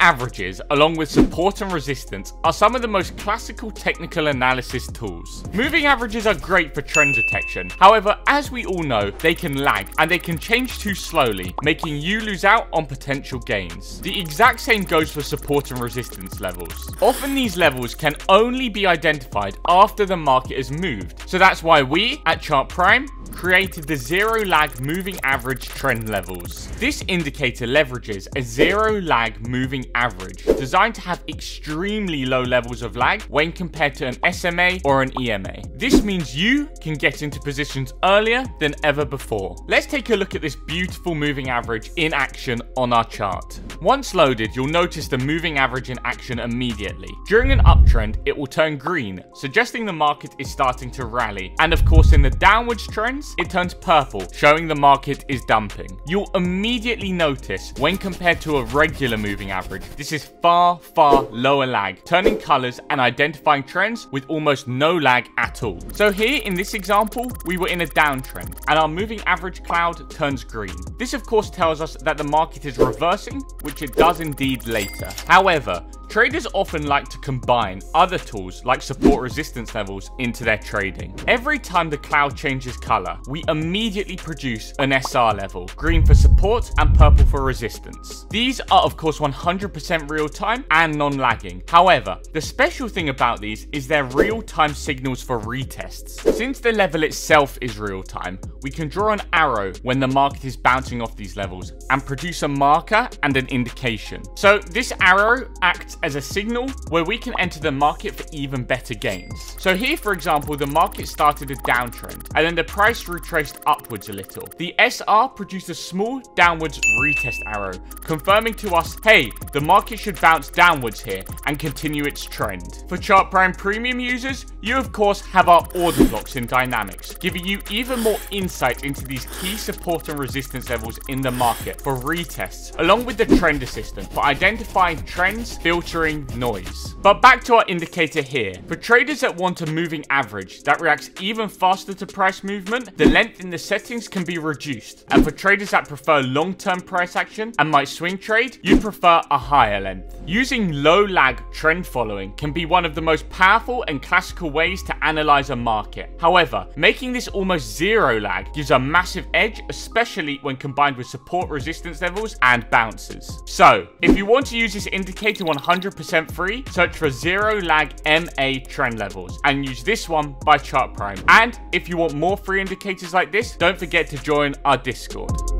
averages, along with support and resistance, are some of the most classical technical analysis tools. Moving averages are great for trend detection. However, as we all know, they can lag and they can change too slowly, making you lose out on potential gains. The exact same goes for support and resistance levels. Often these levels can only be identified after the market has moved. So that's why we at Chart Prime created the zero lag moving average trend levels. This indicator leverages a zero lag moving average designed to have extremely low levels of lag when compared to an SMA or an EMA. This means you can get into positions earlier than ever before. Let's take a look at this beautiful moving average in action on our chart. Once loaded, you'll notice the moving average in action immediately. During an uptrend, it will turn green, suggesting the market is starting to rally. And of course, in the downwards trends, it turns purple, showing the market is dumping. You'll immediately notice when compared to a regular moving average, this is far, far lower lag, turning colors and identifying trends with almost no lag at all. So here in this example, we were in a downtrend and our moving average cloud turns green. This of course tells us that the market is reversing, which it does indeed later. However, Traders often like to combine other tools like support resistance levels into their trading. Every time the cloud changes color, we immediately produce an SR level, green for support and purple for resistance. These are of course 100% real time and non-lagging. However, the special thing about these is they're real time signals for retests. Since the level itself is real time, we can draw an arrow when the market is bouncing off these levels and produce a marker and an indication. So this arrow acts as a signal where we can enter the market for even better gains. So here, for example, the market started a downtrend and then the price retraced upwards a little. The SR produced a small downwards retest arrow, confirming to us, hey, the market should bounce downwards here and continue its trend. For Chart Prime Premium users, you of course have our order blocks in Dynamics, giving you even more insight into these key support and resistance levels in the market for retests, along with the trend assistant for identifying trends, filtering filtering noise. But back to our indicator here. For traders that want a moving average that reacts even faster to price movement, the length in the settings can be reduced. And for traders that prefer long-term price action and might swing trade, you prefer a higher length. Using low lag trend following can be one of the most powerful and classical ways to analyze a market. However, making this almost zero lag gives a massive edge, especially when combined with support resistance levels and bounces. So, if you want to use this indicator 100 100% free, search for Zero Lag MA trend levels and use this one by Chart Prime. And if you want more free indicators like this, don't forget to join our Discord.